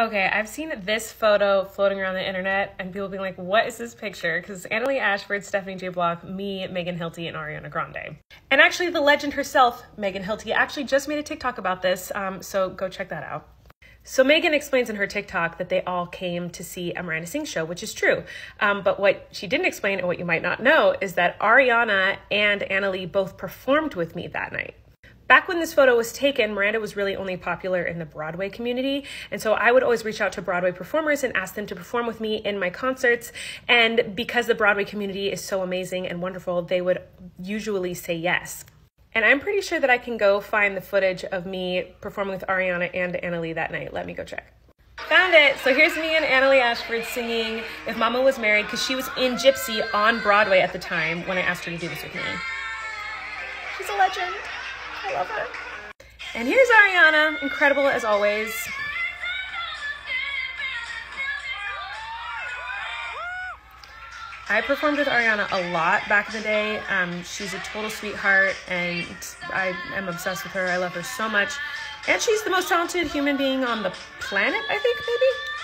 Okay, I've seen this photo floating around the internet and people being like, what is this picture? Because Annaleigh Ashford, Stephanie J. Block, me, Megan Hilty, and Ariana Grande. And actually, the legend herself, Megan Hilty, actually just made a TikTok about this, um, so go check that out. So Megan explains in her TikTok that they all came to see a Miranda Sings show, which is true. Um, but what she didn't explain and what you might not know is that Ariana and Annaleigh both performed with me that night. Back when this photo was taken, Miranda was really only popular in the Broadway community. And so I would always reach out to Broadway performers and ask them to perform with me in my concerts. And because the Broadway community is so amazing and wonderful, they would usually say yes. And I'm pretty sure that I can go find the footage of me performing with Ariana and Annaleigh that night. Let me go check. Found it. So here's me and Annaleigh Ashford singing If Mama Was Married because she was in Gypsy on Broadway at the time when I asked her to do this with me. She's a legend. I love her. And here's Ariana, incredible as always. I performed with Ariana a lot back in the day. Um, she's a total sweetheart, and I am obsessed with her. I love her so much. And she's the most talented human being on the planet, I think, maybe?